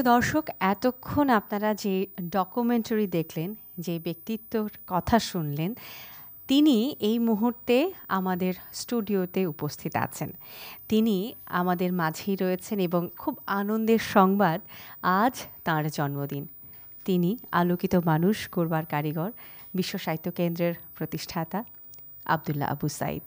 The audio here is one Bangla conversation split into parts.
প্রিয় দর্শক, এতক্ষণ আপনারা যে ডকুমেন্টারি দেখলেন, যে ব্যক্তিত্বর কথা শুনলেন, তিনি এই মুহূর্তে আমাদের স্টুডিওতে উপস্থিত আছেন। তিনি আমাদের মাঝেই রয়েছেন এবং খুব আনন্দের সংবাদ আজ তার জন্মদিন। তিনি আলোকিত মানুষ, করবার কারিগর, বিশ্ব সাহিত্য কেন্দ্রের প্রতিষ্ঠাতা আবদুল্লাহ আবু সাইদ।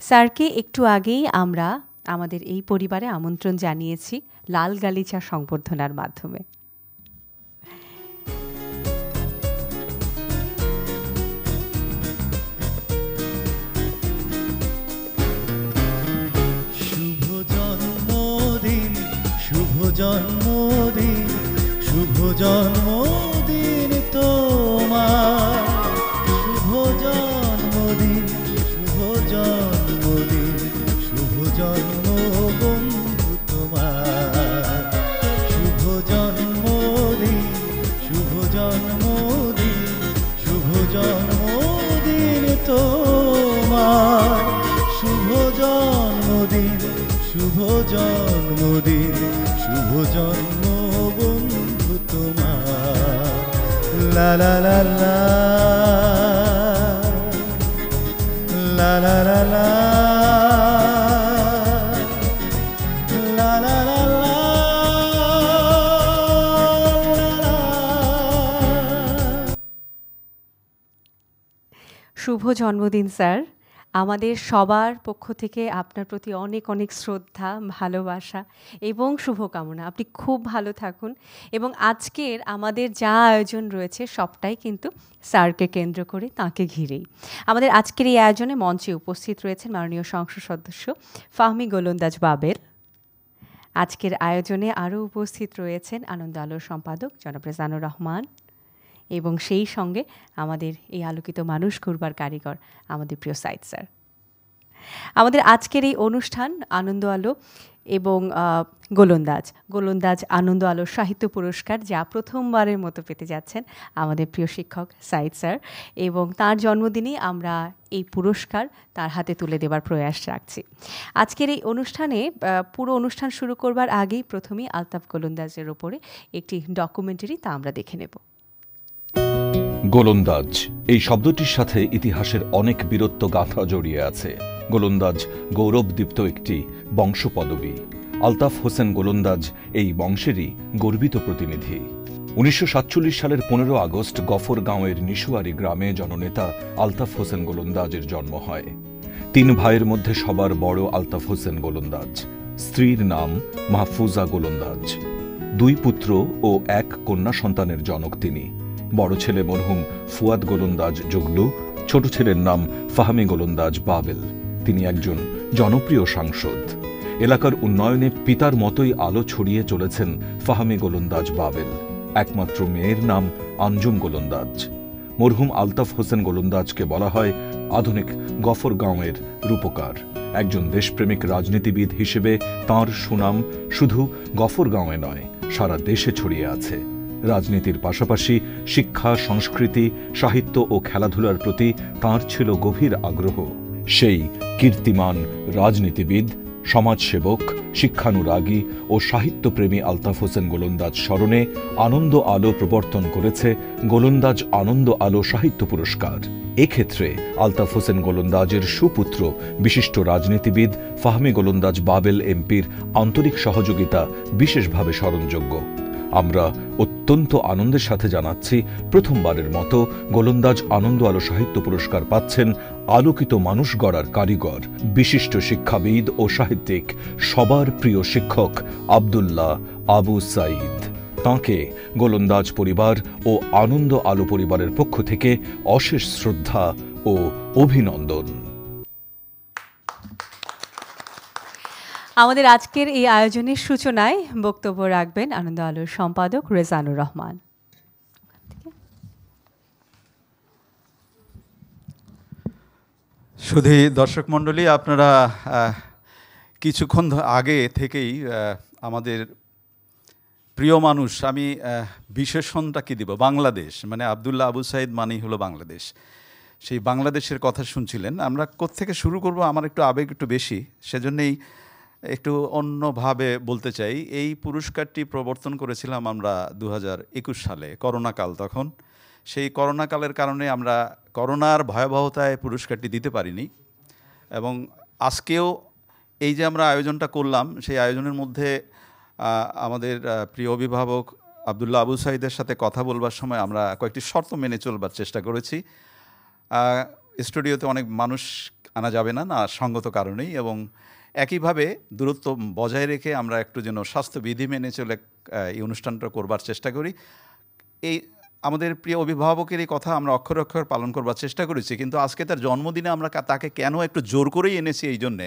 স্যারকে একটু আগেই আমরা আমাদের এই পরিবারে আমন্ত্রণ জানিয়েছি লাল গালিচা সংবর্ধনার মাধ্যমে। শুভ জন্মদিন শুভ জন্মদিন শুভ জন্মদিন। জন্মদিন, স্যার। আমাদের সবার পক্ষ থেকে আপনার প্রতি অনেক অনেক শ্রদ্ধা, ভালোবাসা এবং শুভকামনা। আপনি খুব ভালো থাকুন এবং আজকের আমাদের যা আয়োজন রয়েছে সবটাই কিন্তু স্যারকে কেন্দ্র করে তাকে ঘিরেই। আমাদের আজকের এই আয়োজনে মঞ্চে উপস্থিত রয়েছেন মাননীয় সংসদ সদস্য ফাহমি গোলন্দাজ বাবের আজকের আয়োজনে আরও উপস্থিত রয়েছেন আনন্দ আলোর সম্পাদক জনাব রেজানুর রহমান। এবং সেই সঙ্গে আমাদের এই আলোকিত মানুষ করবার কারিগর আমাদের প্রিয় সাইদ স্যার। আমাদের আজকের এই অনুষ্ঠান আনন্দ আলো এবং গোলন্দাজ। গোলন্দাজ আনন্দ আলো সাহিত্য পুরস্কার যা প্রথমবারের মতো পেতে যাচ্ছেন আমাদের প্রিয় শিক্ষক সাইদ স্যার এবং তার জন্মদিনেই আমরা এই পুরস্কার তার হাতে তুলে দেবার প্রয়াস রাখছি। আজকের এই অনুষ্ঠানে পুরো অনুষ্ঠান শুরু করবার আগেই প্রথমেই আলতাফ গোলন্দাজের ওপরে একটি ডকুমেন্টারি তা আমরা দেখে নেব। গোলন্দাজ। এই শব্দটির সাথে ইতিহাসের অনেক বীরত্ব গাথা জড়িয়ে আছে। গোলন্দাজ গৌরবদীপ্ত একটি বংশপদবী। আলতাফ হোসেন গোলন্দাজ এই বংশেরই গর্বিত প্রতিনিধি। উনিশশো সাতচল্লিশ সালের পনেরো আগস্ট গফরগাঁওয়ের নিশুয়ারি গ্রামে জননেতা আলতাফ হোসেন গোলন্দাজের জন্ম হয়। তিন ভাইয়ের মধ্যে সবার বড় আলতাফ হোসেন গোলন্দাজ। স্ত্রীর নাম মাহফুজা গোলন্দাজ। দুই পুত্র ও এক কন্যা সন্তানের জনক তিনি। বড় ছেলে মরহুম ফুয়াদ গোলন্দাজ জগলু, ছোট ছেলের নাম ফাহামি গোলন্দাজ বাবেল। তিনি একজন জনপ্রিয় সাংসদ। এলাকার উন্নয়নে পিতার মতোই আলো ছড়িয়ে চলেছেন ফাহামি গোলন্দাজ বাবেল। একমাত্র মেয়ের নাম আঞ্জুম গোলন্দাজ। মরহুম আলতাফ হোসেন গোলন্দাজকে বলা হয় আধুনিক গফরগাঁওয়ের রূপকার। একজন দেশপ্রেমিক রাজনীতিবিদ হিসেবে তার সুনাম শুধু গফরগাঁওয়ে নয়, সারা দেশে ছড়িয়ে আছে। রাজনীতির পাশাপাশি শিক্ষা, সংস্কৃতি, সাহিত্য ও খেলাধুলার প্রতি তার ছিল গভীর আগ্রহ। সেই কীর্তিমান রাজনীতিবিদ, সমাজসেবক, শিক্ষানুরাগী ও সাহিত্যপ্রেমী আলতাফ হোসেন গোলন্দাজ স্মরণে আনন্দ আলো প্রবর্তন করেছে গোলন্দাজ আনন্দ আলো সাহিত্য পুরস্কার। এক্ষেত্রে আলতাফ হোসেন গোলন্দাজের সুপুত্র বিশিষ্ট রাজনীতিবিদ ফাহমি গোলন্দাজ বাবেল এমপির আন্তরিক সহযোগিতা বিশেষভাবে স্মরণযোগ্য। আমরা অত্যন্ত আনন্দের সাথে জানাচ্ছি, প্রথমবারের মতো গোলন্দাজ আনন্দ আলো সাহিত্য পুরস্কার পাচ্ছেন আলোকিত মানুষ গড়ার কারিগর, বিশিষ্ট শিক্ষাবিদ ও সাহিত্যিক সবার প্রিয় শিক্ষক আবদুল্লাহ আবু সাইদ তাঁকে গোলন্দাজ পরিবার ও আনন্দ আলো পরিবারের পক্ষ থেকে অশেষ শ্রদ্ধা ও অভিনন্দন। আমাদের আজকের এই আয়োজনের সূচনায় বক্তব্য রাখবেন আনন্দ আলোর সম্পাদক রেজানুর রহমান। শুধু দর্শক মণ্ডলী, আপনারা কিছুক্ষণ আগে থেকেই আমাদের প্রিয় মানুষ, আমি বিশেষণটা কি দিব? বাংলাদেশ মানে আবদুল্লাহ আবু সাইদ মানেই হলো বাংলাদেশ। সেই বাংলাদেশের কথা শুনছিলেন। আমরা কোত্থেকে শুরু করব? আমার একটু আবেগ একটু বেশি। সেজন্যই একটু অন্যভাবে বলতে চাই, এই পুরস্কারটি প্রবর্তন করেছিলাম আমরা দু হাজার একুশ সালে, করোনাকাল তখন। সেই করোনাকালের কারণে আমরা করোনার ভয়াবহতায় পুরস্কারটি দিতে পারিনি এবং আজকেও এই যে আমরা আয়োজনটা করলাম, সেই আয়োজনের মধ্যে আমাদের প্রিয় অভিভাবক আবদুল্লাহ আবু সাইদের সাথে কথা বলবার সময় আমরা কয়েকটি শর্ত মেনে চলবার চেষ্টা করেছি। স্টুডিওতে অনেক মানুষ আনা যাবে না না সঙ্গত কারণেই এবং একইভাবে দূরত্ব বজায় রেখে আমরা একটু যেন স্বাস্থ্যবিধি মেনে চলে এই অনুষ্ঠানটা করবার চেষ্টা করি। এই আমাদের প্রিয় অভিভাবকের এই কথা আমরা অক্ষর অক্ষর পালন করবার চেষ্টা করেছি, কিন্তু আজকে তার জন্মদিনে আমরা তাকে কেন একটু জোর করেই এনেছি এই জন্যে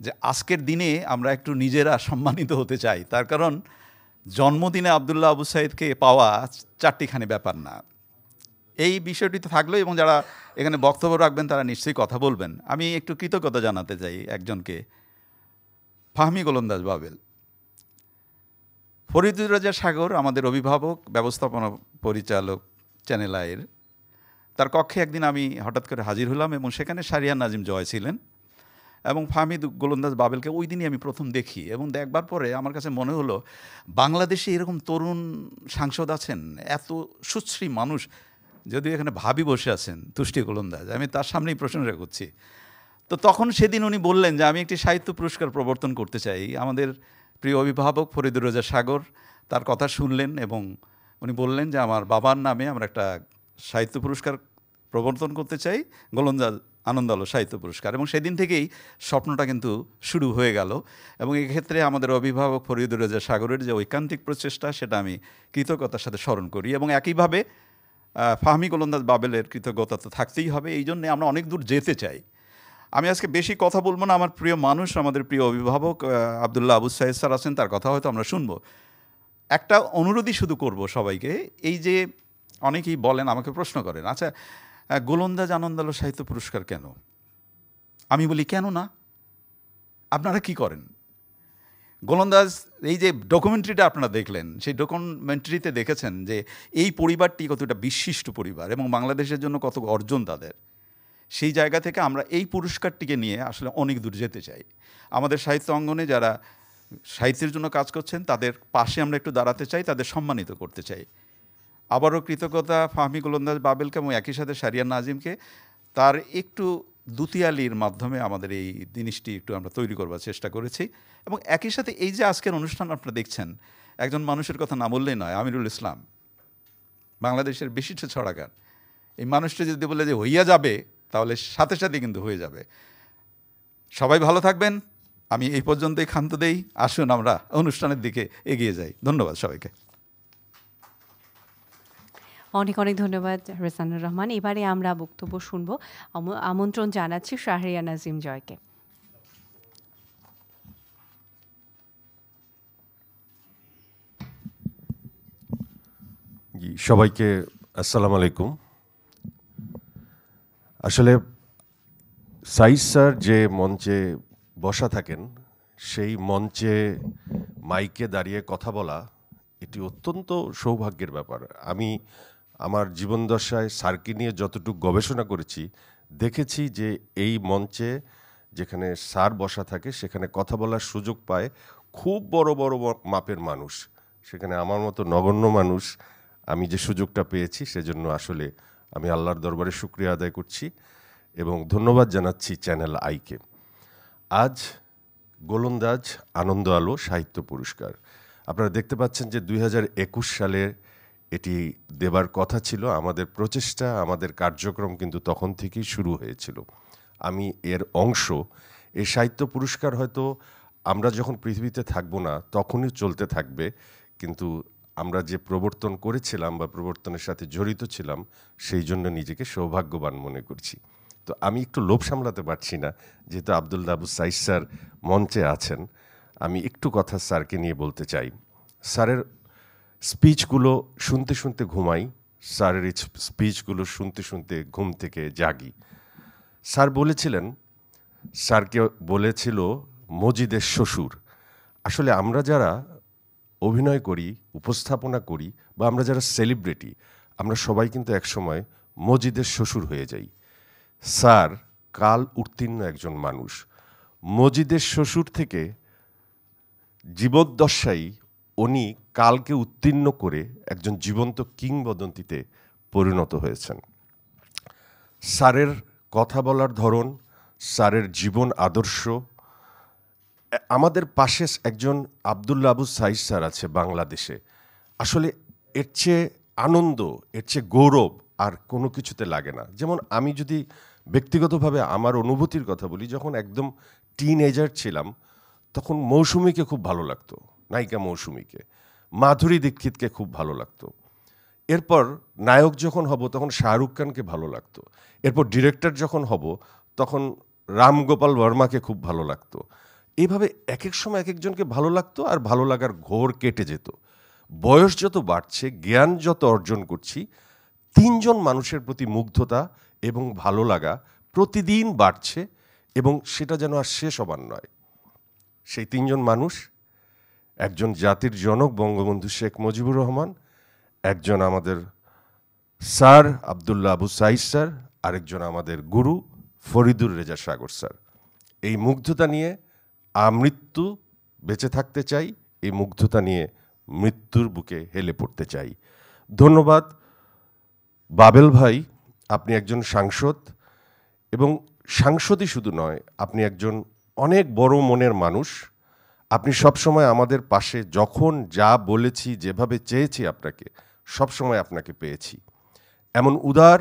যে আজকের দিনে আমরা একটু নিজেরা সম্মানিত হতে চাই। তার কারণ জন্মদিনে আবদুল্লাহ আবু সাইদকে পাওয়া চারটিখানি ব্যাপার না। এই বিষয়টি তো থাকল এবং যারা এখানে বক্তব্য রাখবেন তারা নিশ্চয়ই কথা বলবেন। আমি একটু কৃতজ্ঞতা জানাতে চাই একজনকে। ফাহমি গোলন্দাজ বাবেল। ফরিদুর রাজা সাগর, আমাদের অভিভাবক, ব্যবস্থাপনা পরিচালক চ্যানেল আয়ের তার কক্ষে একদিন আমি হঠাৎ করে হাজির হলাম এবং সেখানে সারিয়া নাজিম জয় ছিলেন এবং ফাহমিদ গোলন্দাজ বাবেলকে ওই দিনই আমি প্রথম দেখি এবং দেখবার পরে আমার কাছে মনে হলো, বাংলাদেশে এরকম তরুণ সাংসদ আছেন, এত সুশ্রী মানুষ, যদিও এখানে ভাবি বসে আছেন তুষ্টি গোলন্দাজ। আমি তার সামনেই প্রশংসা করছি। তো তখন সেদিন উনি বললেন যে, আমি একটি সাহিত্য পুরস্কার প্রবর্তন করতে চাই। আমাদের প্রিয় অভিভাবক ফরিদুর রাজা সাগর তার কথা শুনলেন এবং উনি বললেন যে, আমার বাবার নামে আমরা একটা সাহিত্য পুরস্কার প্রবর্তন করতে চাই। গোলন্দাজ আনন্দ আলো সাহিত্য পুরস্কার। এবং সেদিন থেকেই স্বপ্নটা কিন্তু শুরু হয়ে গেল। এবং এক্ষেত্রে আমাদের অভিভাবক ফরিদুর রাজা সাগরের যে ঐকান্তিক প্রচেষ্টা, সেটা আমি কৃতজ্ঞতার সাথে স্মরণ করি। এবং একইভাবে ফাহমি গোলন্দাজ বাবেলের কৃতজ্ঞতা তো থাকতেই হবে। এই জন্যে আমরা অনেক দূর যেতে চাই। আমি আজকে বেশি কথা বলব না, আমার প্রিয় মানুষ, আমাদের প্রিয় অভিভাবক আবদুল্লাহ আবু সাইদ স্যার আছেন, তার কথা হয়তো আমরা শুনব। একটা অনুরোধই শুধু করব সবাইকে, এই যে অনেকেই বলেন, আমাকে প্রশ্ন করেন আচ্ছা গোলন্দাজ আনন্দালো সাহিত্য পুরস্কার কেন? আমি বলি, কেন না? আপনারা কি করেন? গোলন্দাজ, এই যে ডকুমেন্টারিটা আপনারা দেখলেন, সেই ডকুমেন্টারিতে দেখেছেন যে এই পরিবারটি কতটা বিশিষ্ট পরিবার এবং বাংলাদেশের জন্য কত অর্জন তাদের। সেই জায়গা থেকে আমরা এই পুরস্কারটিকে নিয়ে আসলে অনেক দূর যেতে চাই। আমাদের সাহিত্য অঙ্গনে যারা সাহিত্যের জন্য কাজ করছেন, তাদের পাশে আমরা একটু দাঁড়াতে চাই, তাদের সম্মানিত করতে চাই। আবারও কৃতজ্ঞতা, ফাহমি গোলন্দাজ বাবেলকে এবং একই সাথে সারিয়ান নাজিমকে। তার একটু দুতিয়ালির মাধ্যমে আমাদের এই জিনিসটি একটু আমরা তৈরি করবার চেষ্টা করেছি। এবং একই সাথে এই যে আজকের অনুষ্ঠান আপনারা দেখছেন, একজন মানুষের কথা না বললেই নয়, আমিরুল ইসলাম। বাংলাদেশের বিশিষ্ট ছড়াকার। এই মানুষটা যদি বলে যে হইয়া যাবে তাহলে সাথে সাথে কিন্তু হয়ে যাবে। সবাই ভালো থাকবেন। আমি এই পর্যন্তই ক্ষান্ত দেই। আসুন আমরা অনুষ্ঠানের দিকে এগিয়ে যাই। ধন্যবাদ সবাইকে। অনেক অনেক ধন্যবাদ রেসানুর রহমান। এবারে আমরা বক্তব্য শুনব। আম- আমন্ত্রণ জানাচ্ছি শাহরিয়া নাজিম জয়কে। জি, সবাইকে আসসালামু আলাইকুম। আসলে সাইজ স্যার যে মঞ্চে বসা থাকেন, সেই মঞ্চে মাইকে দাঁড়িয়ে কথা বলা এটি অত্যন্ত সৌভাগ্যের ব্যাপার। আমি আমার জীবনদশায় স্যারকে নিয়ে যতটুকু গবেষণা করেছি, দেখেছি যে এই মঞ্চে যেখানে সার বসা থাকে, সেখানে কথা বলার সুযোগ পায় খুব বড় বড় মাপের মানুষ। সেখানে আমার মতো নগণ্য মানুষ, আমি যে সুযোগটা পেয়েছি, সেজন্য আসলে আমি আল্লাহর দরবারে শুক্রিয়া আদায় করছি এবং ধন্যবাদ জানাচ্ছি চ্যানেল আইকে। আজ গোলন্দাজ আনন্দ আলো সাহিত্য পুরস্কার। আপনারা দেখতে পাচ্ছেন যে দুই হাজার একুশ সালে এটি দেবার কথা ছিল। আমাদের প্রচেষ্টা, আমাদের কার্যক্রম কিন্তু তখন থেকেই শুরু হয়েছিল। আমি এর অংশ। এই সাহিত্য পুরস্কার হয়তো আমরা যখন পৃথিবীতে থাকব না, তখনই চলতে থাকবে, কিন্তু আমরা যে প্রবর্তন করেছিলাম বা প্রবর্তনের সাথে জড়িত ছিলাম, সেই জন্য নিজেকে সৌভাগ্যবান মনে করছি। তো আমি একটু লোভ সামলাতে পারছি না, যেহেতু আব্দুল দাবু সাইদ স্যার মঞ্চে আছেন। আমি একটু কথা স্যারকে নিয়ে বলতে চাই। স্যারের স্পিচগুলো শুনতে শুনতে ঘুমাই, স্যারের স্পিচগুলো শুনতে শুনতে ঘুম থেকে জাগি। স্যার বলেছিলেন, স্যারকে বলেছিল মজিদের শ্বশুর। আসলে আমরা যারা অভিনয় করি, উপস্থাপনা করি বা আমরা যারা সেলিব্রিটি আমরা সবাই কিন্তু একসময় মজিদের শ্বশুর হয়ে যাই। স্যার কাল উত্তীর্ণ একজন মানুষ। মজিদের শ্বশুর থেকে জীবদ্দশাই উনি কালকে উত্তীর্ণ করে একজন জীবন্ত কিংবদন্তিতে পরিণত হয়েছেন। স্যারের কথা বলার ধরন, স্যারের জীবন আদর্শ আমাদের পাশে একজন আবদুল্লা আবু সাইদ স্যার আছে বাংলাদেশে। আসলে এর চেয়ে আনন্দ, এর চেয়ে গৌরব আর কোনো কিছুতে লাগে না। যেমন আমি যদি ব্যক্তিগতভাবে আমার অনুভূতির কথা বলি, যখন একদম টিন এজার ছিলাম, তখন মৌসুমীকে খুব ভালো লাগতো, নায়িকা মৌসুমীকে। মাধুরী দীক্ষিতকে খুব ভালো লাগতো। এরপর নায়ক যখন হব, তখন শাহরুখ খানকে ভালো লাগতো। এরপর ডিরেক্টর যখন হব, তখন রামগোপাল বর্মাকে খুব ভালো লাগতো। এইভাবে এক এক সময় এক একজনকে ভালো লাগতো আর ভালো লাগার ঘোর কেটে যেত। বয়স যত বাড়ছে, জ্ঞান যত অর্জন করছি, তিনজন মানুষের প্রতি মুগ্ধতা এবং ভালো লাগা প্রতিদিন বাড়ছে এবং সেটা যেন আর শেষ হবার নয়। সেই তিনজন মানুষ, একজন জাতির জনক বঙ্গবন্ধু শেখ মুজিবুর রহমান, একজন আমাদের স্যার আবদুল্লাহ আবু সাইদ স্যার, আরেকজন আমাদের গুরু ফরিদুর রেজা সাগর স্যার। এই মুগ্ধতা নিয়ে আমৃত্যু বেঁচে থাকতে চাই, এই মুগ্ধতা নিয়ে মৃত্যুর বুকে হেলে পড়তে চাই। ধন্যবাদ। বাবেল ভাই, আপনি একজন সাংসদ এবং সাংসদই শুধু নয়, আপনি একজন অনেক বড় মনের মানুষ। আপনি সবসময় আমাদের পাশে যখন যা বলেছি, যেভাবে চেয়েছি আপনাকে, সবসময় আপনাকে পেয়েছি। এমন উদার,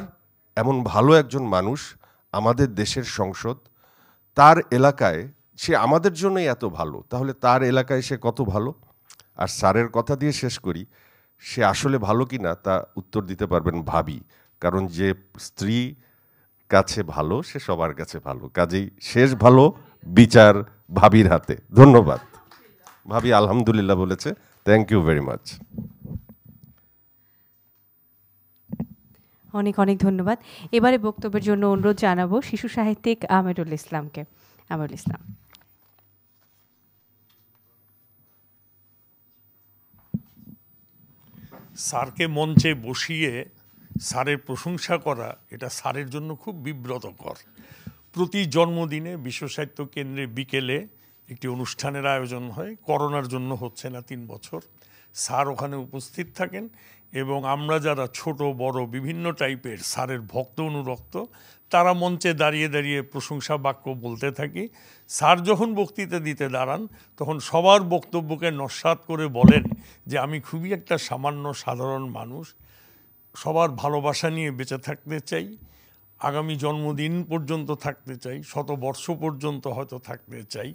এমন ভালো একজন মানুষ আমাদের দেশের সংসদ, তার এলাকায় সে আমাদের জন্যই এত ভালো, তাহলে তার এলাকায় সে কত ভালো? আর স্যারের কথা দিয়ে শেষ করি, সে আসলে ভালো কি না তা উত্তর দিতে পারবেন ভাবি। কারণ যে স্ত্রী কাছে ভালো, সে সবার কাছে ভালো। কাজেই শেষ ভালো, বিচার ভাবির হাতে। ধন্যবাদ। ভাবি আলহামদুলিল্লাহ বলেছে থ্যাংক ইউ ভেরি মাচ অনেক অনেক ধন্যবাদ। এবারে বক্তব্যের জন্য অনুরোধ জানাব শিশু সাহিত্যিক আমিরুল ইসলামকে। আমিরুল ইসলাম। স্যারকে মঞ্চে বসিয়ে স্যারের প্রশংসা করা এটা স্যারের জন্য খুব বিব্রতকর। প্রতি জন্মদিনে বিশ্ব সাহিত্য কেন্দ্রে বিকেলে একটি অনুষ্ঠানের আয়োজন হয়। করোনার জন্য হচ্ছে না তিন বছর। স্যার ওখানে উপস্থিত থাকেন এবং আমরা যারা ছোট, বড়, বিভিন্ন টাইপের স্যারের ভক্ত অনুরক্ত, তারা মঞ্চে দাঁড়িয়ে দাঁড়িয়ে প্রশংসা, বাক্য বলতে থাকি। স্যার যখন বক্তৃতা দিতে দাঁড়ান, তখন সবার বক্তব্যকে নস্বাত করে বলেন যে, আমি খুবই একটা সামান্য, সাধারণ মানুষ। সবার ভালোবাসা নিয়ে বেঁচে থাকতে চাই। আগামী জন্মদিন পর্যন্ত থাকতে চাই। শত বর্ষ পর্যন্ত হয়তো থাকতে চাই।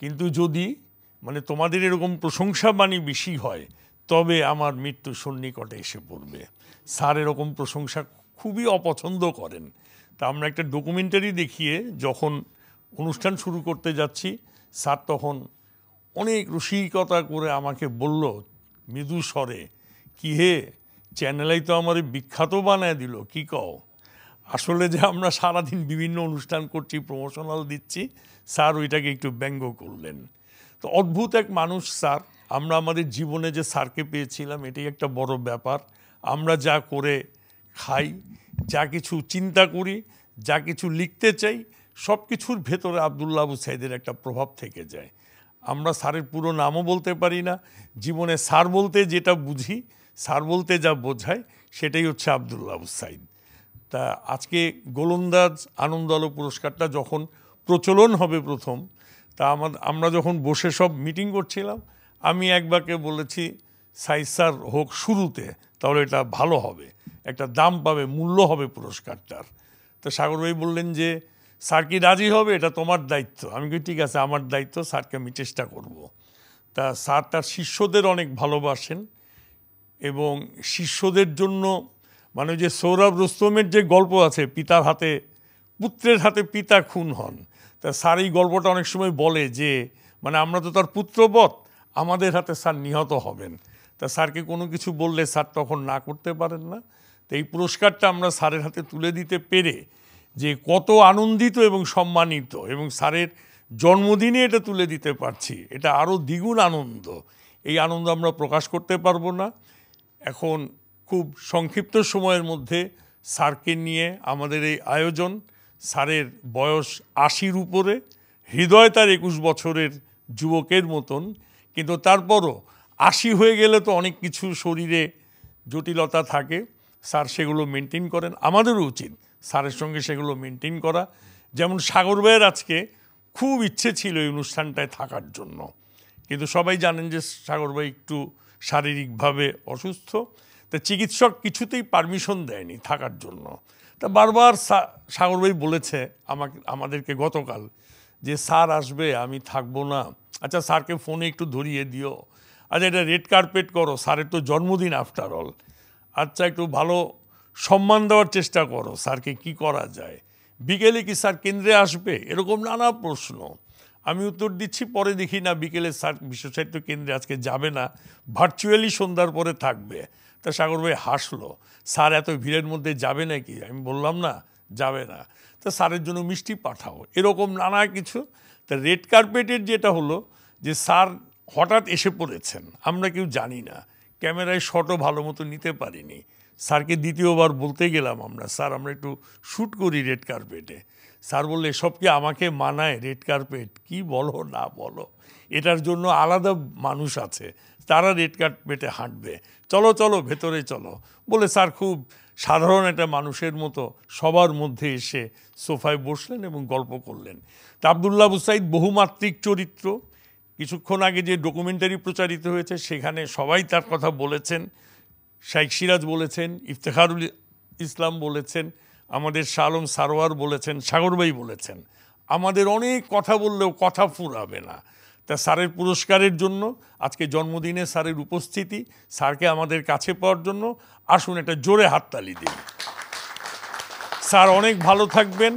কিন্তু যদি মানে তোমাদের এরকম প্রশংসা বাণী বেশি হয়, তবে আমার মৃত্যু সন্নিকটে এসে পড়বে। স্যার এরকম প্রশংসা খুবই অপছন্দ করেন। তা আমরা একটা ডকুমেন্টারি দেখিয়ে যখন অনুষ্ঠান শুরু করতে যাচ্ছি, স্যার তখন অনেক রসিকতা করে আমাকে বলল, মৃদু স্বরে, কি হে? চ্যানেলাই তো আমার বিখ্যাত বানায় দিল, কি কও? আসলে যে আমরা সারাদিন বিভিন্ন অনুষ্ঠান করছি প্রমোশনাল দিচ্ছি, স্যার ওইটাকে একটু ব্যঙ্গ করলেন। তো অদ্ভুত এক মানুষ, স্যার। আমরা আমাদের জীবনে যে স্যারকে পেয়েছিলাম, এটাই একটা বড় ব্যাপার। আমরা যা করে খাই, যা কিছু চিন্তা করি, যা কিছু লিখতে চাই, সব কিছুর ভেতরে আবদুল্লাহ আবু সাইদের একটা প্রভাব থেকে যায়। আমরা স্যারের পুরো নামও বলতে পারি না। জীবনে স্যার বলতে যেটা বুঝি, স্যার বলতে যা বোঝায়, সেটাই হচ্ছে আবদুল্লাহ আবু সাইদ। তা আজকে গোলন্দাজ আনন্দ আলো পুরস্কারটা যখন প্রচলন হবে প্রথম তা আমাদের আমরা যখন বসে সব মিটিং করছিলাম, আমি একবারকে বলেছি, সাইজ স্যার হোক শুরুতে, তাহলে এটা ভালো হবে। একটা দাম পাবে, মূল্য হবে পুরস্কারটার। তো সাগর ভাই বললেন যে, স্যার কি রাজি হবে? এটা তোমার দায়িত্ব। আমি কি ঠিক আছে, আমার দায়িত্ব, স্যারকে আমি চেষ্টা করব। তা স্যার তার শিষ্যদের অনেক ভালোবাসেন এবং শিষ্যদের জন্য মানে যে সৌরভ রুস্তমের যে গল্প আছে, পিতার হাতে, পুত্রের হাতে পিতা খুন হন তা স্যার এই গল্পটা অনেক সময় বলে যে মানে আমরা তো তার পুত্রবৎ, আমাদের হাতে স্যার নিহত হবেন। তা স্যারকে কোনো কিছু বললে স্যার তখন না করতে পারেন না। তো এই পুরস্কারটা আমরা স্যারের হাতে তুলে দিতে পেরে যে কত আনন্দিত এবং সম্মানিত, এবং স্যারের জন্মদিনে এটা তুলে দিতে পারছি। এটা আরও দ্বিগুণ আনন্দ। এই আনন্দ আমরা প্রকাশ করতে পারব না। এখন খুব সংক্ষিপ্ত সময়ের মধ্যে স্যারকে নিয়ে আমাদের এই আয়োজন স্যারের বয়স আশির উপরে, হৃদয় তার একুশ বছরের যুবকের মতন, কিন্তু তারপরও আশি হয়ে গেলে তো অনেক কিছু শরীরে জটিলতা থাকে। স্যার সেগুলো মেনটেন করেন। আমাদেরও উচিত স্যারের সঙ্গে সেগুলো মেনটেন করা। যেমন সাগর ভাইয়ের আজকে খুব ইচ্ছে ছিল এই অনুষ্ঠানটায় থাকার জন্য। কিন্তু সবাই জানেন যে সাগর ভাই একটু শারীরিকভাবে অসুস্থ। তা চিকিৎসক কিছুতেই পারমিশন দেয়নি থাকার জন্য। তা বারবার সা- সাগর ভাই বলেছে আমাকে, আমাদেরকে গতকাল যে স্যার আসবে, আমি থাকব না। আচ্ছা স্যারকে ফোনে একটু ধরিয়ে দিও। আচ্ছা এটা রেড কার্পেট করো, স্যারের তো জন্মদিন আফটার অল আচ্ছা একটু ভালো সম্মান দেওয়ার চেষ্টা করো, স্যারকে কি করা যায়। বিকেলে কি স্যার কেন্দ্রে আসবে? এরকম নানা প্রশ্ন। আমি উত্তর দিচ্ছি, পরে দেখি না, বিকেলে স্যার বিশ্ব সাহিত্য কেন্দ্রে আজকে যাবে না। ভার্চুয়ালি সন্ধ্যার পরে থাকবে। তা সাগর ভাই হাসলো। স্যার এত ভিড়ের মধ্যে যাবে নাকি? আমি বললাম, না, যাবে না। তা স্যারের জন্য মিষ্টি পাঠাও। এরকম নানা কিছু। তা রেড কার্পেটের যেটা হলো যে স্যার হঠাৎ এসে পড়েছেন। আমরা কেউ জানি না। ক্যামেরায় শটও ভালো মতো নিতে পারিনি। স্যারকে দ্বিতীয়বার বলতে গেলাম আমরা, স্যার, আমরা একটু শ্যুট করি রেড কার্পেটে। স্যার বললে এসব কি আমাকে মানায় রেড কার্পেট? কি বলো, না বলো? এটার জন্য আলাদা মানুষ আছে। তারা রেড কার্পেটে হাঁটবে। চলো চলো, ভেতরে চলো। বলে স্যার খুব সাধারণ একটা মানুষের মতো সবার মধ্যে এসে সোফায় বসলেন এবং গল্প করলেন। তা আবদুল্লাহ আবু সাইদ বহুমাত্রিক চরিত্র। কিছুক্ষণ আগে যে ডকুমেন্টারি প্রচারিত হয়েছে, সেখানে সবাই তার কথা বলেছেন। শাইখ সিরাজ বলেছেন, ইফতেখারুল ইসলাম বলেছেন, আমাদের শালম সারোয়ার বলেছেন, সাগরবাই বলেছেন। আমাদের অনেক কথা বললেও কথা ফুরাবে না। তা স্যারের পুরস্কারের জন্য, আজকে জন্মদিনে স্যারের উপস্থিতি, স্যারকে আমাদের কাছে পাওয়ার জন্য, আসুন একটা জোরে হাততালি দিন স্যার অনেক ভালো থাকবেন,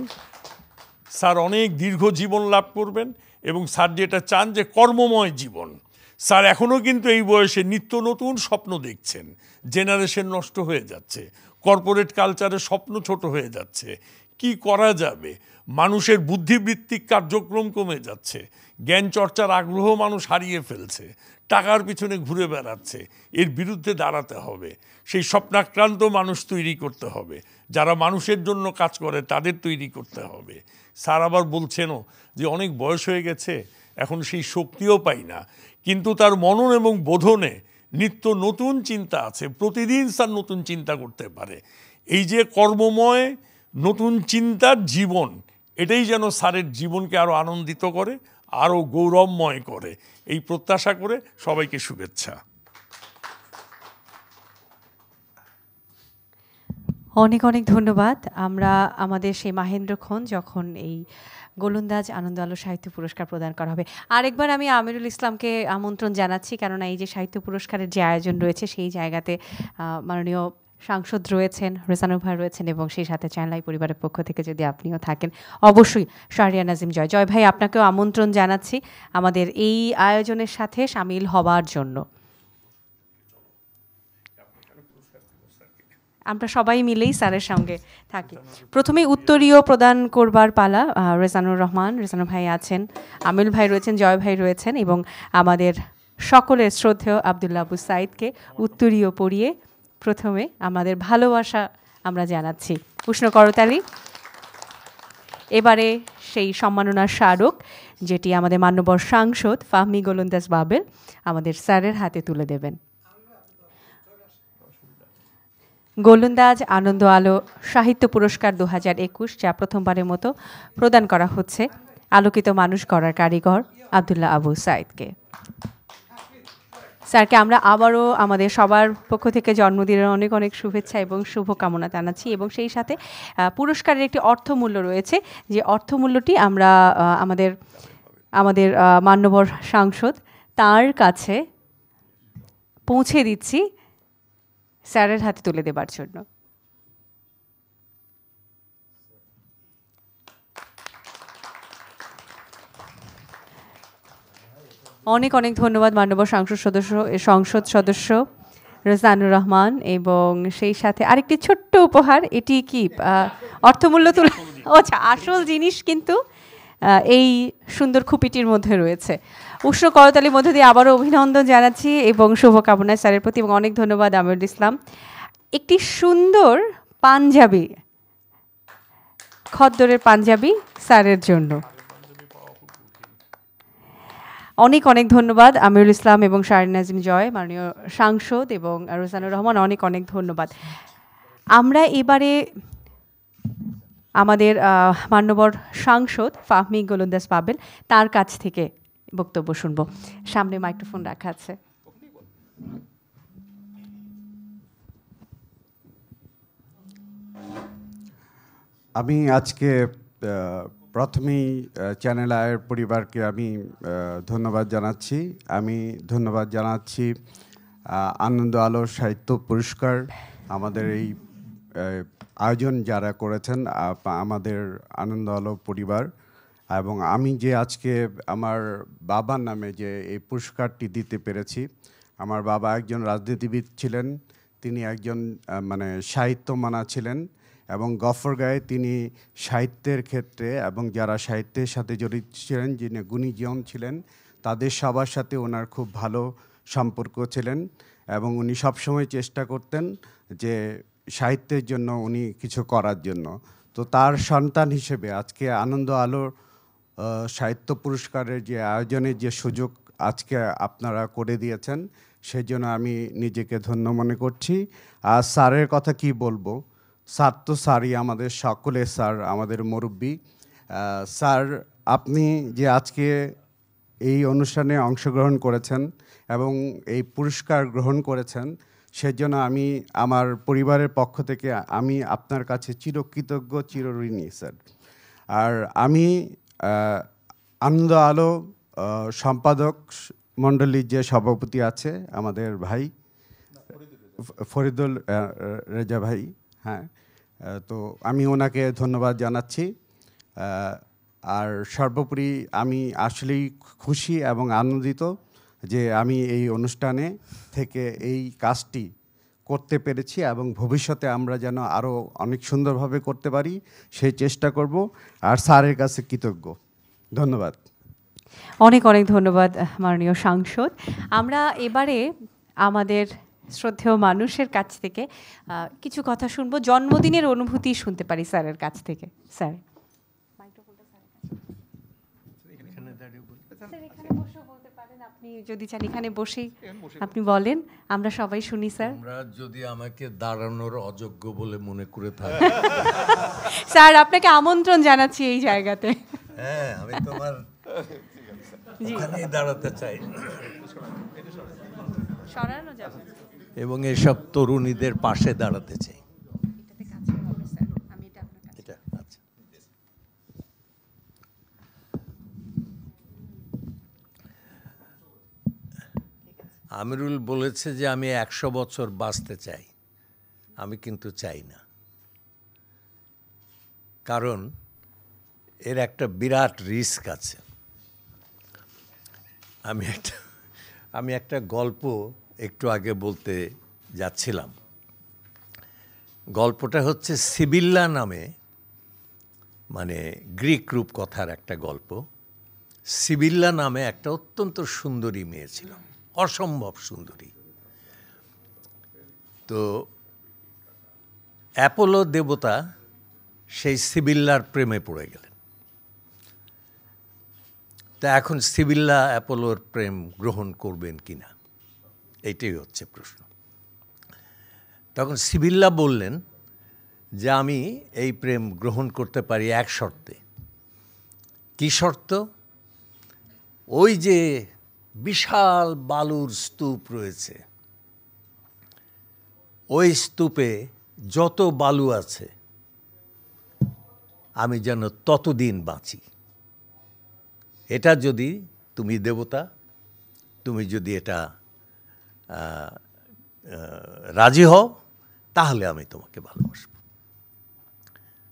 স্যার অনেক দীর্ঘ জীবন লাভ করবেন, এবং স্যার যেটা চান যে কর্মময় জীবন। স্যার এখনও কিন্তু এই বয়সে নিত্য নতুন স্বপ্ন দেখছেন, জেনারেশন নষ্ট হয়ে যাচ্ছে। কর্পোরেট কালচারের স্বপ্ন ছোট হয়ে যাচ্ছে। কি করা যাবে? মানুষের বুদ্ধিবৃত্তিক কার্যক্রম কমে যাচ্ছে। জ্ঞান চর্চার আগ্রহ মানুষ হারিয়ে ফেলছে। টাকার পিছনে ঘুরে বেড়াচ্ছে। এর বিরুদ্ধে দাঁড়াতে হবে। সেই স্বপ্নাক্রান্ত মানুষ তৈরি করতে হবে। যারা মানুষের জন্য কাজ করে, তাদের তৈরি করতে হবে। স্যার আবার বলছেনও যে অনেক বয়স হয়ে গেছে, এখন সেই শক্তিও পাই না। কিন্তু তার মনন এবং বোধনে নিত্য নতুন চিন্তা আছে, প্রতিদিন তার নতুন চিন্তা করতে পারে। এই যে কর্মময়, নতুন চিন্তার জীবন, এটাই যেন স্যারের জীবনকে আরও আনন্দিত করে আরও গৌরবময় করে। এই প্রত্যাশা করে সবাইকে শুভেচ্ছা। অনেক অনেক ধন্যবাদ। আমরা আমাদের সেই মাহেন্দ্রক্ষণ যখন এই গোলন্দাজ আনন্দ আলো সাহিত্য পুরস্কার প্রদান করা হবে। আরেকবার আমি আমিরুল ইসলামকে আমন্ত্রণ জানাচ্ছি, কেননা এই যে সাহিত্য পুরস্কারের যে আয়োজন রয়েছে, সেই জায়গাতে মাননীয় সাংসদ রয়েছেন, রেসানু ভাই রয়েছেন এবং সেই সাথে চ্যানেলাই পরিবারের পক্ষ থেকে যদি আপনিও থাকেন, অবশ্যই শাহরিয়া নাজিম জয়। জয় ভাই, আপনাকেও আমন্ত্রণ জানাচ্ছি আমাদের এই আয়োজনের সাথে সামিল হবার জন্য। আমরা সবাই মিলেই স্যারের সঙ্গে থাকি। প্রথমে উত্তরীয় প্রদান করবার পালা রেজানুর রহমান। রেজানু ভাই আছেন, আমিল ভাই রয়েছেন, জয় ভাই রয়েছেন এবং আমাদের সকলের শ্রদ্ধেয় আবদুল্লাহ আবু সাইদকে উত্তরীয় পড়িয়ে প্রথমে আমাদের ভালোবাসা আমরা জানাচ্ছি। উষ্ণ করতালি। এবারে সেই সম্মাননার স্মারক, যেটি আমাদের মান্যবর সাংসদ ফাহমি গোলন্দাজ বাবেল আমাদের স্যারের হাতে তুলে দেবেন। গোলন্দাজ আনন্দ আলো সাহিত্য পুরস্কার দু হাজার একুশ, যা প্রথমবারের মতো প্রদান করা হচ্ছে, আলোকিত মানুষ করার কারিগর আবদুল্লাহ আবু সাইদকে। স্যারকে আমরা আবারও আমাদের সবার পক্ষ থেকে জন্মদিনের অনেক অনেক শুভেচ্ছা এবং শুভকামনা জানাচ্ছি এবং সেই সাথে পুরস্কারের একটি অর্থমূল্য রয়েছে, যে অর্থমূল্যটি আমরা আমাদের আমাদের মান্যবর সাংসদ তার কাছে পৌঁছে দিচ্ছি। স্যারের হাতে তুলে দেবার জন্য। অনেক অনেক ধন্যবাদ মান্যবর সংসদ সদস্য সংসদ সদস্য রোজানুর রহমান এবং সেই সাথে আরেকটি ছোট্ট উপহার এটি কি আহ, অর্থমূল্য তুলে আচ্ছা আসল জিনিস কিন্তু এই সুন্দর খুপিটির মধ্যে রয়েছে। উষ্ণ করতালির মধ্যে দিয়ে আবারও অভিনন্দন জানাচ্ছি এবং শুভকামনা স্যারের প্রতি এবং অনেক ধন্যবাদ আমিরুল ইসলাম। একটি সুন্দর পাঞ্জাবি, খদ্দরের পাঞ্জাবি স্যারের জন্য। অনেক অনেক ধন্যবাদ আমিরুল ইসলাম এবং শারিন নাজিম জয়, মাননীয় সাংসদ এবং রোজানুর রহমান, অনেক অনেক ধন্যবাদ। আমরা এবারে আমাদের মান্যবর সাংসদ ফাহমি গোলন্দাজ পাবেল তার কাছ থেকে বক্তব্য শুনব। সামনে মাইক্রোফোন রাখা আছে। আমি আজকে প্রথমেই চ্যানেল আয়ের পরিবারকে আমি ধন্যবাদ জানাচ্ছি। আমি ধন্যবাদ জানাচ্ছি আনন্দ আলো সাহিত্য পুরস্কার, আমাদের এই আয়োজন যারা করেছেন আমাদের আনন্দ আলো পরিবার। এবং আমি যে আজকে আমার বাবার নামে যে এই পুরস্কারটি দিতে পেরেছি, আমার বাবা একজন রাজনীতিবিদ ছিলেন, তিনি একজন মানে সাহিত্যমানা ছিলেন এবং গফরগাঁয়ে তিনি সাহিত্যের ক্ষেত্রে এবং যারা সাহিত্যের সাথে জড়িত ছিলেন, যিনি গুণীজন ছিলেন, তাদের সবার সাথে ওনার খুব ভালো সম্পর্ক ছিলেন এবং উনি সবসময় চেষ্টা করতেন যে সাহিত্যের জন্য উনি কিছু করার জন্য। তো তার সন্তান হিসেবে আজকে আনন্দ আলোর সাহিত্য পুরস্কারের যে আয়োজনের যে সুযোগ আজকে আপনারা করে দিয়েছেন সেজন্য আমি নিজেকে ধন্য মনে করছি। আর স্যারের কথা কি বলব? স্যার তো স্যারই আমাদের সকলে স্যার, আমাদের মুরব্বী। স্যার, আপনি যে আজকে এই অনুষ্ঠানে অংশগ্রহণ করেছেন এবং এই পুরস্কার গ্রহণ করেছেন সেজন্য আমি আমার পরিবারের পক্ষ থেকে আমি আপনার কাছে চিরকৃতজ্ঞ, চিরঋণী, স্যার। আর আমি আনন্দ আলো সম্পাদক মণ্ডলীর যে সভাপতি আছে, আমাদের ভাই ফরিদুল রেজা ভাই হ্যাঁ তো আমি ওনাকে ধন্যবাদ জানাচ্ছি। আর সর্বোপরি আমি আসলেই খুশি এবং আনন্দিত যে আমি এই অনুষ্ঠানে থেকে এই কাজটি করতে পেরেছি এবং ভবিষ্যতে আমরা যেন আরও অনেক সুন্দরভাবে করতে পারি সেই চেষ্টা করব। আর স্যারের কাছে কৃতজ্ঞ। ধন্যবাদ। অনেক অনেক ধন্যবাদ মাননীয় সাংসদ। আমরা এবারে আমাদের শ্রদ্ধেয় মানুষের কাছ থেকে কিছু কথা শুনব। জন্মদিনের অনুভূতি শুনতে পারি স্যারের কাছ থেকে। স্যার। আপনি যদি চান এখানে বসেই আপনি বলেন। আমরা সবাই শুনি স্যার। তোমরা যদি আমাকে দাঁড়ানোর অযোগ্য বলে মনে করে থাকো। স্যার আপনাকে আমন্ত্রণ জানাচ্ছি এই জায়গাতে। হ্যাঁ আমি তোমার ওখানেই দাঁড়াতে চাই। সরানো যাবে। এবং এসব তরুণীদের পাশে দাঁড়াতে চাই এটাতে কাছে হবে স্যার আমি এটা আপনার কাছে এটা আচ্ছা আমিরুল বলেছে যে আমি একশো বছর বাঁচতে চাই। আমি কিন্তু চাই না। কারণ এর একটা বিরাট রিস্ক আছে। আমি একটা আমি একটা গল্প একটু আগে বলতে যাচ্ছিলাম। গল্পটা হচ্ছে সিবিল্লা নামে মানে গ্রিক রূপকথার একটা গল্প। সিবিল্লা নামে একটা অত্যন্ত সুন্দরী মেয়ে ছিল। অসম্ভব সুন্দরী। তো অ্যাপোলো দেবতা সেই সিবিল্লার প্রেমে পড়ে গেলেন। তা এখন সিবিল্লা অ্যাপোলোর প্রেম গ্রহণ করবেন কি না এইটাই হচ্ছে প্রশ্ন। তখন সিবিল্লা বললেন যে, আমি এই প্রেম গ্রহণ করতে পারি এক শর্তে। কি শর্ত? ওই যে বিশাল বালুর স্তূপ রয়েছে। ওই স্তূপে যত বালু আছে, আমি যেন ততদিন বাঁচি। এটা যদি তুমি দেবতা, তুমি যদি এটা রাজি হও, তাহলে আমি তোমাকে ভালোবাসব।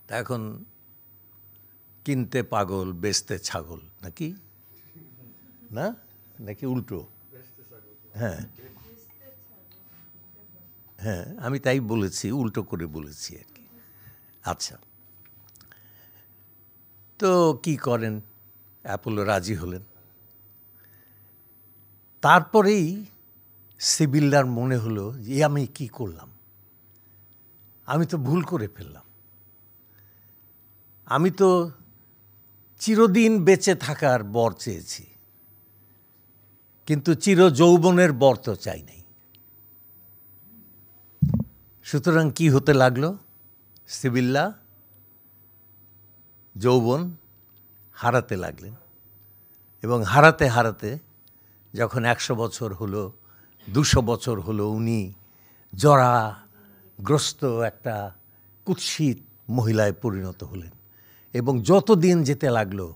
তা এখন কিনতে পাগল, বেচতে ছাগল, নাকি? না? নাকি উল্টো? হ্যাঁ। হ্যাঁ আমি তাই বলেছি, উল্টো করে বলেছি আর কি। আচ্ছা। তো কি করেন? অ্যাপোলো রাজি হলেন। তারপরেই সিবিল্লার মনে হলো যে আমি কি করলাম? আমি তো ভুল করে ফেললাম। আমি তো চিরদিন বেঁচে থাকার বর চেয়েছি। কিন্তু চির যৌবনের বর তো চাই নাই। সুতরাং কি হতে লাগল? সিবিল্লা, যৌবন হারাতে লাগলেন এবং হারাতে হারাতে যখন একশো বছর হলো, দুশো বছর হলো, উনি জরাগ্রস্ত একটা কুৎসিত মহিলায় পরিণত হলেন এবং যত দিন যেতে লাগল,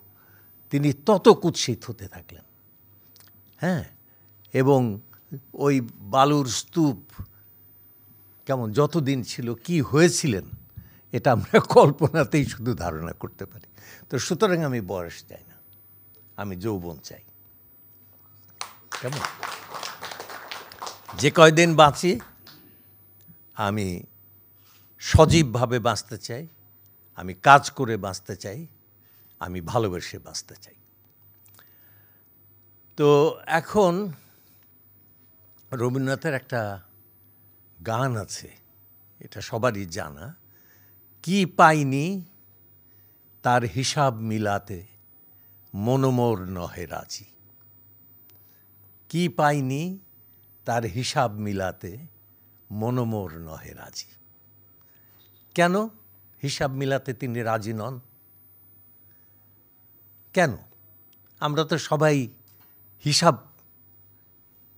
তিনি তত কুৎসিত হতে থাকলেন। হ্যাঁ? এবং ওই বালুর স্তূপ, কেমন যতদিন ছিল, কি হয়েছিলেন, এটা আমরা কল্পনাতেই শুধু ধারণা করতে পারি। তো সুতরাং আমি বয়স চাই না, আমি যৌবন চাই। কেমন? যে কয়দিন বাঁচি, আমি সজীবভাবে বাঁচতে চাই, আমি কাজ করে বাঁচতে চাই, আমি ভালোবেসে বাঁচতে চাই। তো এখন রবীন্দ্রনাথের একটা গান আছে, এটা সবারই জানা। কি পাইনি তার হিসাব মিলাতে মনোমোর নহে রাজি। কি পাইনি তার হিসাব মিলাতে মনোমোর নহে রাজি। কেন হিসাব মিলাতে তিনি রাজি নন? কেন? আমরা তো সবাই হিসাব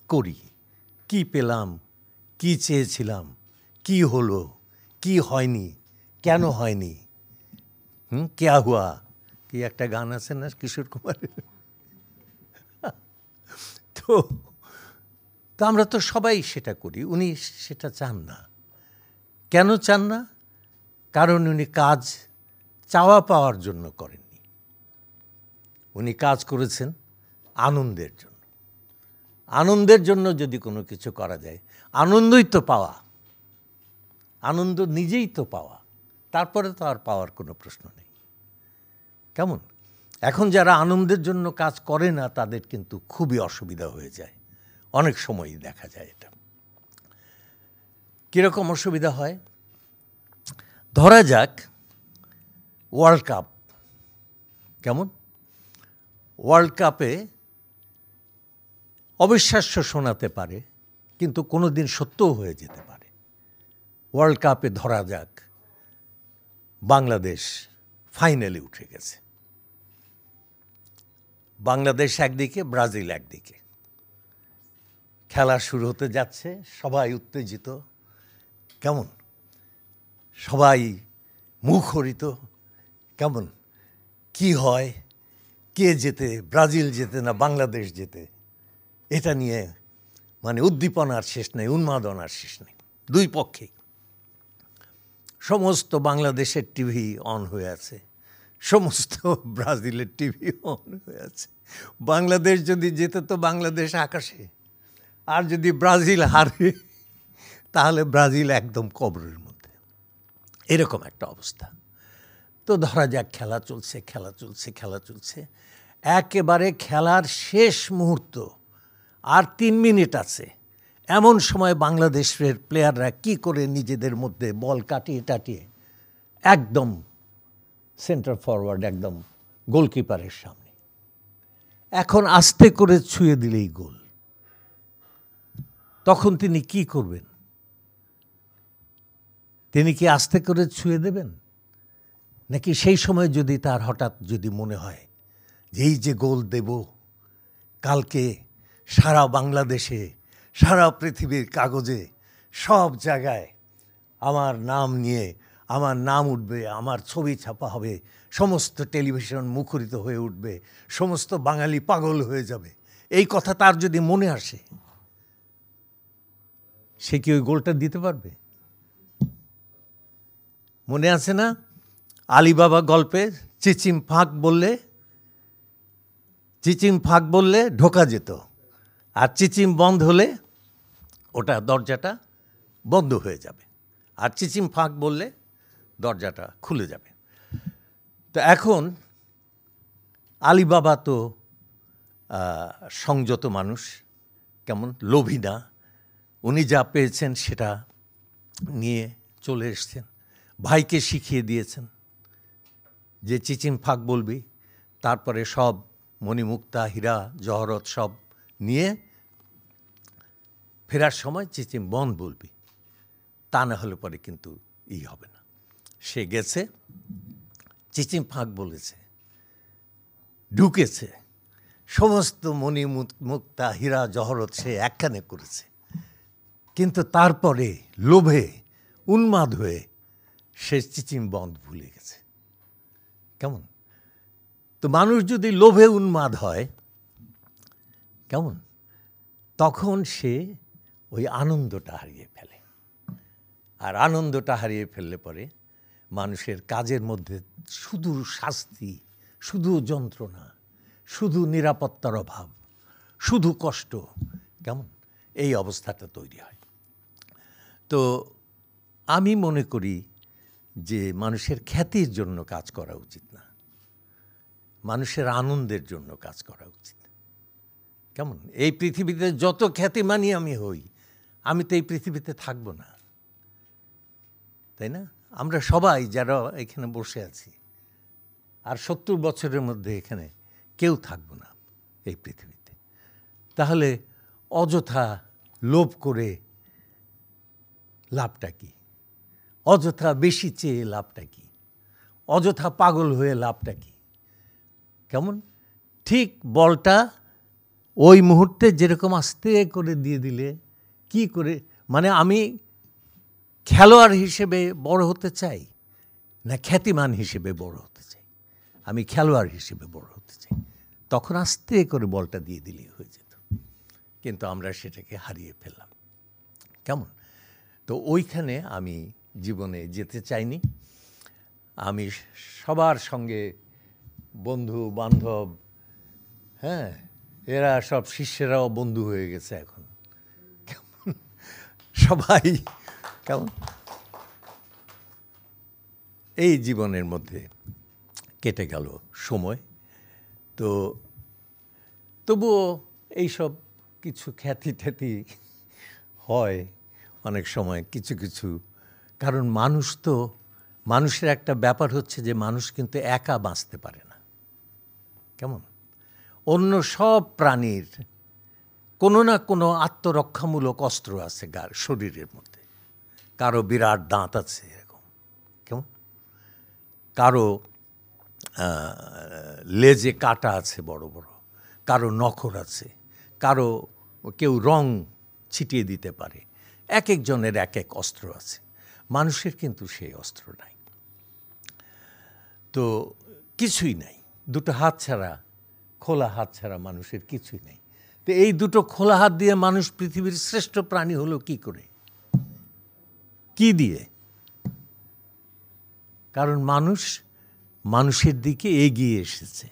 করি। কি পেলাম কি চেয়েছিলাম কি হলো কি হয়নি কেন হয়নি? হুম কেয়া হুয়া? কি একটা গান আছে না কিশোর কুমারের? তো তো আমরা তো সবাই সেটা করি উনি সেটা চান না। কেন চান না? কারণ উনি কাজ চাওয়া পাওয়ার জন্য করেননি। উনি কাজ করেছেন। আনন্দের জন্য। আনন্দের জন্য যদি কোনো কিছু করা যায়, আনন্দই তো পাওয়া। আনন্দ নিজেই তো পাওয়া। তারপরে তো আর পাওয়ার কোনো প্রশ্ন নেই। কেমন? এখন যারা আনন্দের জন্য কাজ করে না, তাদের কিন্তু খুবই অসুবিধা হয়ে যায়। অনেক সময়ই দেখা যায় এটা। কীরকম অসুবিধা হয়? ধরা যাক ওয়ার্ল্ড কাপ কেমন? ওয়ার্ল্ড কাপে অবিশ্বাস্য শোনাতে পারে, কিন্তু কোনো দিন সত্যও হয়ে যেতে পারে। ওয়ার্ল্ড কাপে ধরা যাক, বাংলাদেশ ফাইনালে উঠে গেছে। বাংলাদেশ একদিকে, ব্রাজিল একদিকে। খেলা শুরু হতে যাচ্ছে, সবাই উত্তেজিত। কেমন? সবাই মুখরিত। কেমন? কি হয়? কে যেতে ব্রাজিল যেতে না বাংলাদেশ যেতে এটা নিয়ে মানে উদ্দীপনার শেষ নেই উন্মাদনার শেষ নেই। দুই পক্ষেই। সমস্ত বাংলাদেশের টিভি অন হয়ে আছে, সমস্ত ব্রাজিলের টিভি অন হয়ে আছে। বাংলাদেশ যদি যেতে তো বাংলাদেশ আকাশে, আর যদি ব্রাজিল হারে, তাহলে ব্রাজিল একদম কবরের মধ্যে। এরকম একটা অবস্থা। তো ধরা যাক, খেলা চলছে খেলা চলছে খেলা চলছে। একেবারে খেলার শেষ মুহূর্ত আর তিন মিনিট আছে। এমন সময় বাংলাদেশের প্লেয়াররা কি করে নিজেদের মধ্যে বল কাটিয়ে টাটিয়ে একদম সেন্টার ফরওয়ার্ড একদম গোলকিপারের সামনে। এখন আস্তে করে ছুঁয়ে দিলেই গোল। তখন তিনি কি করবেন? তিনি কি আস্তে করে ছুঁয়ে দেবেন? নাকি সেই সময় যদি তার হঠাৎ যদি মনে হয় যে এই যে গোল দেব, কালকে সারা বাংলাদেশে, সারা পৃথিবীর কাগজে, সব জায়গায় আমার নাম নিয়ে, আমার নাম উঠবে, আমার ছবি ছাপা হবে, সমস্ত টেলিভিশন মুখরিত হয়ে উঠবে, সমস্ত বাঙালি পাগল হয়ে যাবে। এই কথা তার যদি মনে আসে, সে কি ওই গোলটা দিতে পারবে? মনে আছে না? আলিবাবা গল্পে চিচিম ফাঁক বললে, চিচিম ফাঁক বললে ঢোকা যেত। আর চিচিম বন্ধ হলে ওটা দরজাটা বন্ধ হয়ে যাবে। আর চিচিম ফাঁক বললে দরজাটা খুলে যাবে। তো এখন আলিবাবা তো সংযত মানুষ, কেমন লোভী না। উনি যা পেয়েছেন সেটা নিয়ে চলে এসছেন। ভাইকে শিখিয়ে দিয়েছেন যে চিচিম ফাঁক বলবি, তারপরে সব মণিমুক্তা, হীরা, জহরত সব নিয়ে ফেরার সময় চিচিম বন্ধ বলবি, তা না হলে পরে কিন্তু ই হবে না। সে গেছে চিচিম ফাঁক বলেছে, ঢুকেছে, সমস্ত মণি মুক- মুক্তা, হীরা, জহরত সে একখানে করেছে। কিন্তু তারপরে লোভে উন্মাদ হয়ে সে চিচিম বন্ধ ভুলে গেছে। কেমন? তো মানুষ যদি লোভে উন্মাদ হয়, কেমন? তখন সে ওই আনন্দটা হারিয়ে ফেলে। আর আনন্দটা হারিয়ে ফেললে পরে মানুষের কাজের মধ্যে শুধু শাস্তি, শুধু যন্ত্রণা, শুধু নিরাপত্তার অভাব, শুধু কষ্ট, কেমন? এই অবস্থাটা তৈরি হয়। তো আমি মনে করি যে মানুষের খ্যাতির জন্য কাজ করা উচিত না। মানুষের আনন্দের জন্য কাজ করা উচিত। কেমন? এই পৃথিবীতে যত খ্যাতিমানি আমি হই আমি তো এই পৃথিবীতে থাকব না। তাই না? আমরা সবাই যারা এখানে বসে আছি, আর সত্তর বছরের মধ্যে এখানে কেউ থাকব না এই পৃথিবীতে। তাহলে অযথা লোভ করে লাভটা কি? অযথা বেশি চেয়ে লাভটা কি? অযথা পাগল হয়ে লাভটা কি? কেমন? ঠিক বলটা ওই মুহূর্তে যেরকম আস্তে করে দিয়ে দিলে কি করে মানে আমি খেলোয়াড় হিসেবে বড় হতে চাই না খ্যাতিমান হিসেবে বড় হতে চাই? আমি খেলোয়াড় হিসেবে বড় হতে চাই। তখন আস্তে করে বলটা দিয়ে দিলেই হয়ে যেত। কিন্তু আমরা সেটাকে হারিয়ে ফেললাম। কেমন? তো ওইখানে আমি জীবনে যেতে চাইনি। আমি সবার সঙ্গে বন্ধু বান্ধব হ্যাঁ এরা সব শিষ্যেরাও বন্ধু হয়ে গেছে এখন। সবাই। কেমন? এই জীবনের মধ্যে কেটে গেল সময়। তো তবুও এইসব কিছু খ্যাতি ঠ্যাতি হয় অনেক সময়, কিছু কিছু। কারণ মানুষ তো, মানুষের একটা ব্যাপার হচ্ছে যে মানুষ কিন্তু একা বাঁচতে পারে না। কেমন? অন্য সব প্রাণীর কোনো না কোনো আত্মরক্ষামূলক অস্ত্র আছে গার, শরীরের মধ্যে। কারও বিরাট দাঁত আছে এরকম। কেমন? কারও লেজে কাটা আছে বড় বড়। কারও নখর আছে। কারও কেউ রং ছিটিয়ে দিতে পারে। এক একজনের এক এক অস্ত্র আছে। মানুষের কিন্তু সেই অস্ত্র নাই। তো কিছুই নাই। দুটো হাত ছাড়া, খোলা হাত ছাড়া মানুষের কিছুই নেই। তো এই দুটো খোলা হাত দিয়ে মানুষ পৃথিবীর শ্রেষ্ঠ প্রাণী হলো কি করে? কি দিয়ে? কারণ মানুষ মানুষের দিকে এগিয়ে এসেছে।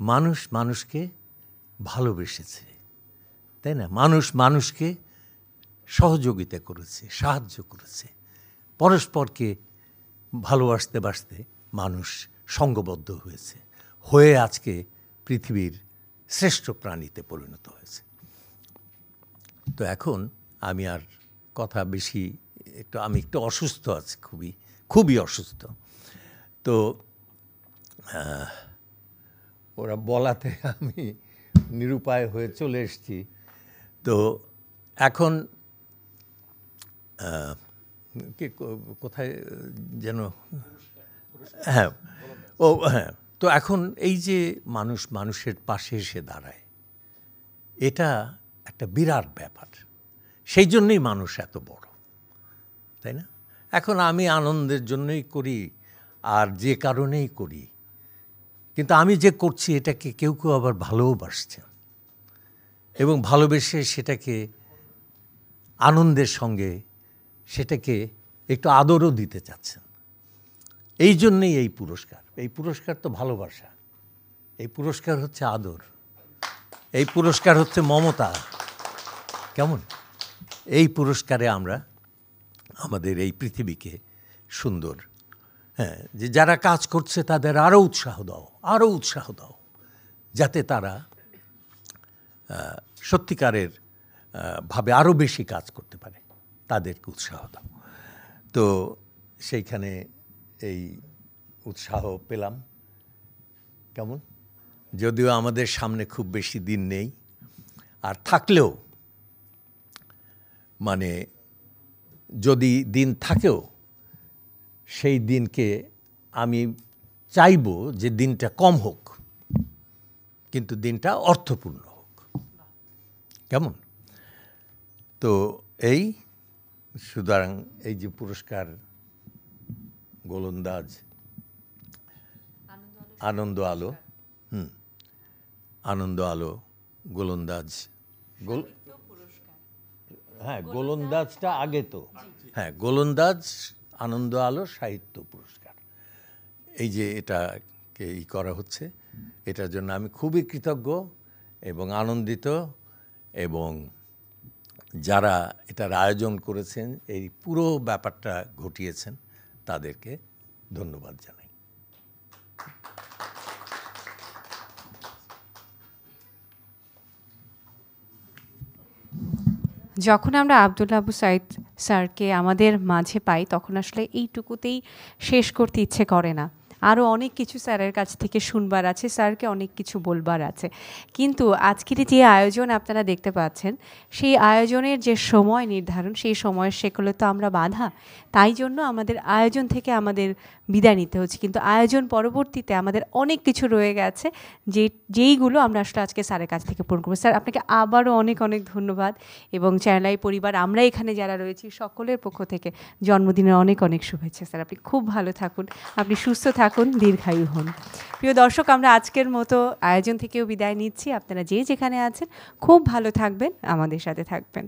মানুষ মানুষকে ভালোবেসেছে। তাই না? মানুষ মানুষকে সহযোগিতা করেছে, সাহায্য করেছে। পরস্পরকে ভালোবাসতে বাসতে মানুষ সঙ্গবদ্ধ হয়েছে। হয়ে আজকে পৃথিবীর শ্রেষ্ঠ প্রাণীতে পরিণত হয়েছে। তো এখন আমি আর কথা বেশি, একটু আমি একটু অসুস্থ আছি, খুবই খুবই অসুস্থ। তো ওরা বলাতে আমি নিরুপায় হয়ে চলে এসেছি। তো এখন কে, কোথায় যেন হ্যাঁ ও হ্যাঁ তো এখন এই যে মানুষ মানুষের পাশে এসে দাঁড়ায়, এটা একটা বিরাট ব্যাপার। সেই জন্যই মানুষ এত বড়, তাই না? এখন আমি আনন্দের জন্যই করি আর যে কারণেই করি, কিন্তু আমি যে করছি এটাকে কেউ কেউ আবার ভালোবাসছে এবং ভালোবেসে সেটাকে আনন্দের সঙ্গে সেটাকে একটু আদরও দিতে চাচ্ছেন। এই জন্যেই এই পুরস্কার। এই পুরস্কার তো ভালোবাসা। এই পুরস্কার হচ্ছে আদর। এই পুরস্কার হচ্ছে মমতা। কেমন? এই পুরস্কারে আমরা আমাদের এই পৃথিবীকে সুন্দর। হ্যাঁ যে যারা কাজ করছে তাদের আরও উৎসাহ দাও আরও উৎসাহ দাও, যাতে তারা সত্যিকারের ভাবে আরও বেশি কাজ করতে পারে। তাদেরকে উৎসাহ দাও। তো সেইখানে এই উৎসাহ পেলাম। কেমন? যদিও আমাদের সামনে খুব বেশি দিন নেই, আর থাকলেও মানে যদি দিন থাকেও, সেই দিনকে আমি চাইব যে দিনটা কম হোক, কিন্তু দিনটা অর্থপূর্ণ হোক। কেমন? তো এই, সুতরাং এই যে পুরস্কার গোলন্দাজ। আনন্দ আলো হুম। আনন্দ আলো গোলন্দাজ। গোল হ্যাঁ গোলন্দাজটা আগে তো। হ্যাঁ গোলন্দাজ আনন্দ আলো সাহিত্য পুরস্কার। এই যে এটাকে ই করা হচ্ছে এটার জন্য আমি খুবই কৃতজ্ঞ এবং আনন্দিত এবং যারা এটার আয়োজন করেছেন এই পুরো ব্যাপারটা ঘটিয়েছেন তাদেরকে ধন্যবাদ জানাই। যখন আমরা আবদুল্লা আবু সাইদ স্যারকে আমাদের মাঝে পাই, তখন আসলে এইটুকুতেই শেষ করতে ইচ্ছে করে না। আরও অনেক কিছু স্যারের কাছ থেকে শুনবার আছে, স্যারকে অনেক কিছু বলবার আছে। কিন্তু আজকের যে আয়োজন আপনারা দেখতে পাচ্ছেন, সেই আয়োজনের যে সময় নির্ধারণ, সেই সময়ের সেগুলো তো আমরা বাধা। তাই জন্য আমাদের আয়োজন থেকে আমাদের বিদায় নিতে হচ্ছে। কিন্তু আয়োজন পরবর্তীতে আমাদের অনেক কিছু রয়ে গেছে, যে, যেইগুলো আমরা আসলে আজকে স্যারের কাছ থেকে পূরণ করব। স্যার, আপনাকে আবারও অনেক অনেক ধন্যবাদ এবং চ্যানেলাই পরিবার, আমরা এখানে যারা রয়েছি, সকলের পক্ষ থেকে জন্মদিনের অনেক অনেক শুভেচ্ছা। স্যার, আপনি খুব ভালো থাকুন। আপনি সুস্থ থাকুন দীর্ঘায়ু হন। প্রিয় দর্শক, আমরা আজকের মতো আয়োজন থেকেও বিদায় নিচ্ছি। আপনারা যে যেখানে আছেন, খুব ভালো থাকবেন, আমাদের সাথে থাকবেন।